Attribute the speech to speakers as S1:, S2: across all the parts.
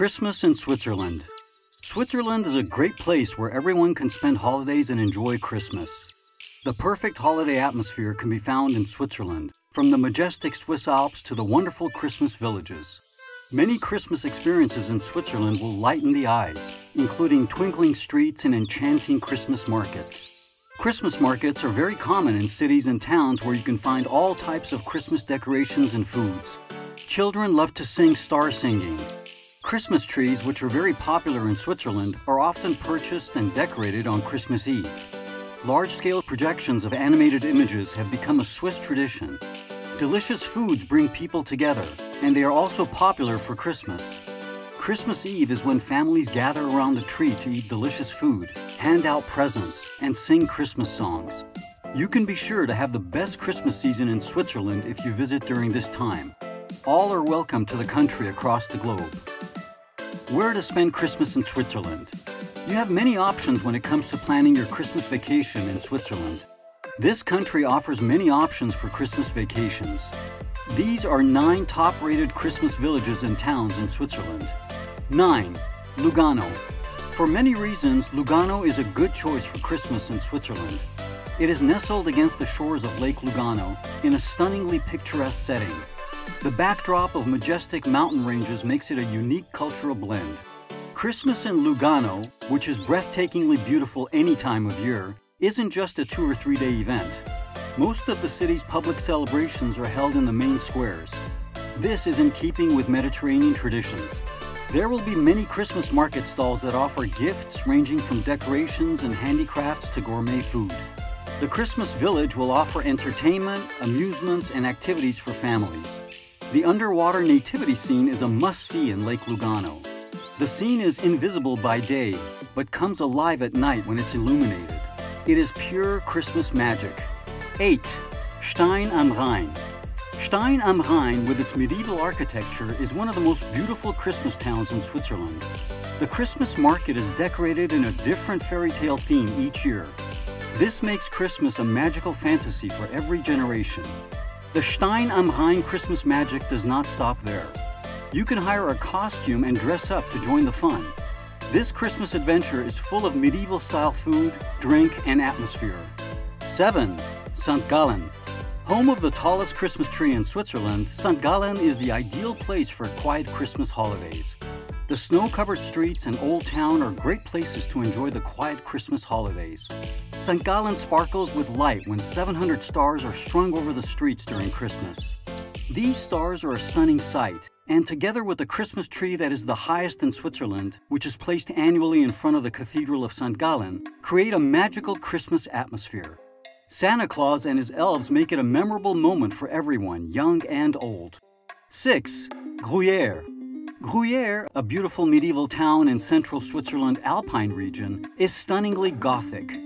S1: Christmas in Switzerland. Switzerland is a great place where everyone can spend holidays and enjoy Christmas. The perfect holiday atmosphere can be found in Switzerland, from the majestic Swiss Alps to the wonderful Christmas villages. Many Christmas experiences in Switzerland will lighten the eyes, including twinkling streets and enchanting Christmas markets. Christmas markets are very common in cities and towns where you can find all types of Christmas decorations and foods. Children love to sing star singing. Christmas trees, which are very popular in Switzerland, are often purchased and decorated on Christmas Eve. Large-scale projections of animated images have become a Swiss tradition. Delicious foods bring people together, and they are also popular for Christmas. Christmas Eve is when families gather around the tree to eat delicious food, hand out presents, and sing Christmas songs. You can be sure to have the best Christmas season in Switzerland if you visit during this time. All are welcome to the country across the globe. Where to spend Christmas in Switzerland? You have many options when it comes to planning your Christmas vacation in Switzerland. This country offers many options for Christmas vacations. These are nine top-rated Christmas villages and towns in Switzerland. 9. Lugano. For many reasons, Lugano is a good choice for Christmas in Switzerland. It is nestled against the shores of Lake Lugano in a stunningly picturesque setting. The backdrop of majestic mountain ranges makes it a unique cultural blend. Christmas in Lugano, which is breathtakingly beautiful any time of year, isn't just a two or three day event. Most of the city's public celebrations are held in the main squares. This is in keeping with Mediterranean traditions. There will be many Christmas market stalls that offer gifts ranging from decorations and handicrafts to gourmet food. The Christmas Village will offer entertainment, amusements, and activities for families. The underwater nativity scene is a must-see in Lake Lugano. The scene is invisible by day, but comes alive at night when it's illuminated. It is pure Christmas magic. 8. Stein am Rhein. Stein am Rhein, with its medieval architecture, is one of the most beautiful Christmas towns in Switzerland. The Christmas market is decorated in a different fairy tale theme each year. This makes Christmas a magical fantasy for every generation. The Stein am Rhein Christmas magic does not stop there. You can hire a costume and dress up to join the fun. This Christmas adventure is full of medieval style food, drink, and atmosphere. 7. St. Gallen. Home of the tallest Christmas tree in Switzerland, St. Gallen is the ideal place for quiet Christmas holidays. The snow-covered streets and Old Town are great places to enjoy the quiet Christmas holidays. St. Gallen sparkles with light when 700 stars are strung over the streets during Christmas. These stars are a stunning sight, and together with the Christmas tree that is the highest in Switzerland, which is placed annually in front of the Cathedral of St. Gallen, create a magical Christmas atmosphere. Santa Claus and his elves make it a memorable moment for everyone, young and old. 6. Gruyere. Gruyere, a beautiful medieval town in central Switzerland Alpine region, is stunningly Gothic.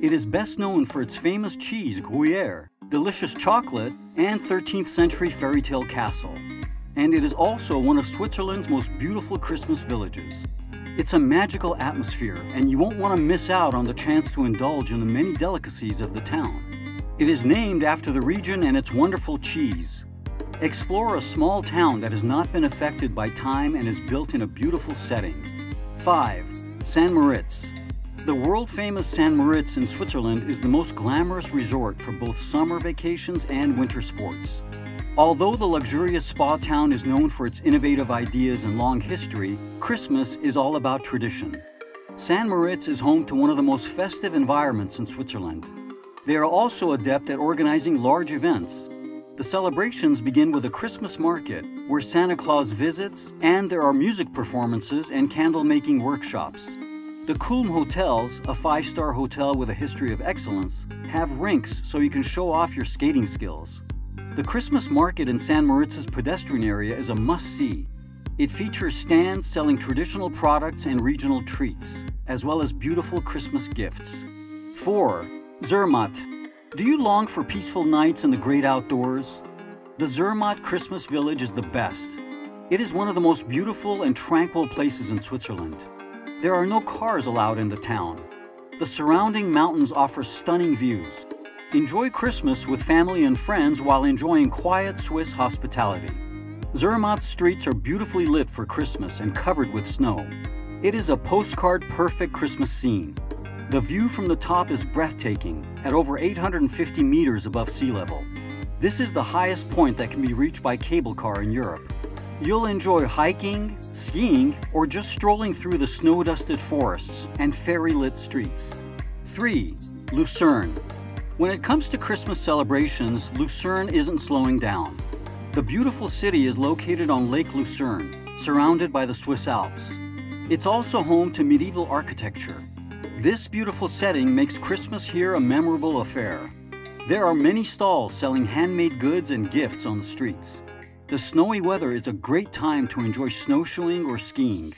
S1: It is best known for its famous cheese, Gruyere, delicious chocolate, and 13th century fairy tale castle. And it is also one of Switzerland's most beautiful Christmas villages. It's a magical atmosphere, and you won't want to miss out on the chance to indulge in the many delicacies of the town. It is named after the region and its wonderful cheese. Explore a small town that has not been affected by time and is built in a beautiful setting. 5. San Moritz. The world-famous San Moritz in Switzerland is the most glamorous resort for both summer vacations and winter sports. Although the luxurious spa town is known for its innovative ideas and long history, Christmas is all about tradition. San Moritz is home to one of the most festive environments in Switzerland. They are also adept at organizing large events. The celebrations begin with a Christmas market, where Santa Claus visits, and there are music performances and candle-making workshops. The Kulm Hotels, a five-star hotel with a history of excellence, have rinks so you can show off your skating skills. The Christmas market in San Moritz's pedestrian area is a must-see. It features stands selling traditional products and regional treats, as well as beautiful Christmas gifts. 4. Zermatt. Do you long for peaceful nights in the great outdoors? The Zermatt Christmas Village is the best. It is one of the most beautiful and tranquil places in Switzerland. There are no cars allowed in the town. The surrounding mountains offer stunning views, Enjoy Christmas with family and friends while enjoying quiet Swiss hospitality. Zermatt's streets are beautifully lit for Christmas and covered with snow. It is a postcard perfect Christmas scene. The view from the top is breathtaking at over 850 meters above sea level. This is the highest point that can be reached by cable car in Europe. You'll enjoy hiking, skiing, or just strolling through the snow-dusted forests and fairy-lit streets. 3. Lucerne. When it comes to Christmas celebrations, Lucerne isn't slowing down. The beautiful city is located on Lake Lucerne, surrounded by the Swiss Alps. It's also home to medieval architecture. This beautiful setting makes Christmas here a memorable affair. There are many stalls selling handmade goods and gifts on the streets. The snowy weather is a great time to enjoy snowshoeing or skiing.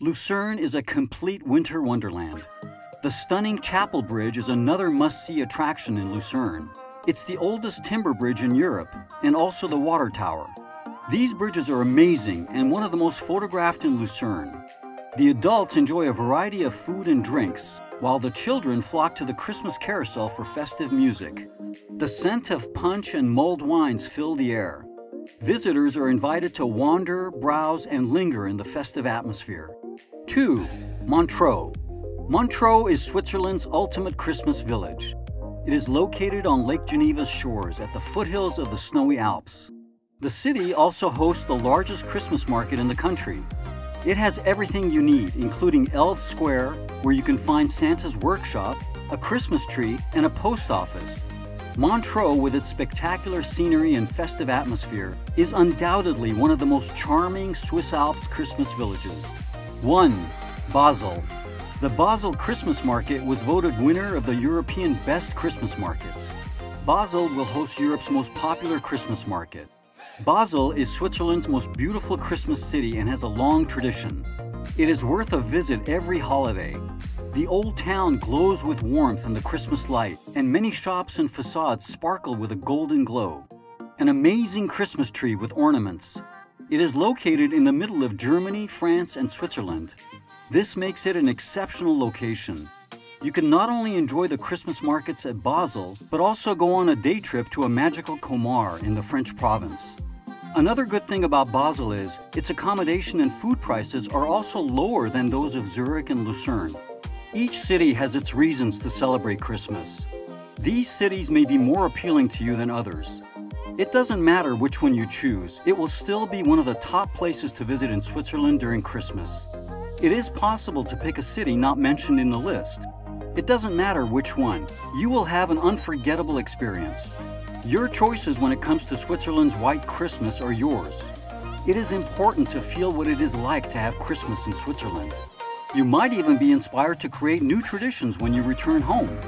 S1: Lucerne is a complete winter wonderland. The stunning Chapel Bridge is another must-see attraction in Lucerne. It's the oldest timber bridge in Europe and also the water tower. These bridges are amazing and one of the most photographed in Lucerne. The adults enjoy a variety of food and drinks, while the children flock to the Christmas carousel for festive music. The scent of punch and mulled wines fill the air. Visitors are invited to wander, browse, and linger in the festive atmosphere. 2. Montreux. Montreux is Switzerland's ultimate Christmas village. It is located on Lake Geneva's shores at the foothills of the snowy Alps. The city also hosts the largest Christmas market in the country. It has everything you need, including Elves Square, where you can find Santa's workshop, a Christmas tree, and a post office. Montreux, with its spectacular scenery and festive atmosphere, is undoubtedly one of the most charming Swiss Alps Christmas villages. 1. Basel. The Basel Christmas Market was voted winner of the European Best Christmas Markets. Basel will host Europe's most popular Christmas market. Basel is Switzerland's most beautiful Christmas city and has a long tradition. It is worth a visit every holiday. The old town glows with warmth in the Christmas light, and many shops and facades sparkle with a golden glow. An amazing Christmas tree with ornaments. It is located in the middle of Germany, France, and Switzerland. This makes it an exceptional location. You can not only enjoy the Christmas markets at Basel, but also go on a day trip to a magical Colmar in the French province. Another good thing about Basel is its accommodation and food prices are also lower than those of Zurich and Lucerne. Each city has its reasons to celebrate Christmas. These cities may be more appealing to you than others. It doesn't matter which one you choose, it will still be one of the top places to visit in Switzerland during Christmas. It is possible to pick a city not mentioned in the list. It doesn't matter which one, you will have an unforgettable experience. Your choices when it comes to Switzerland's White Christmas are yours. It is important to feel what it is like to have Christmas in Switzerland. You might even be inspired to create new traditions when you return home.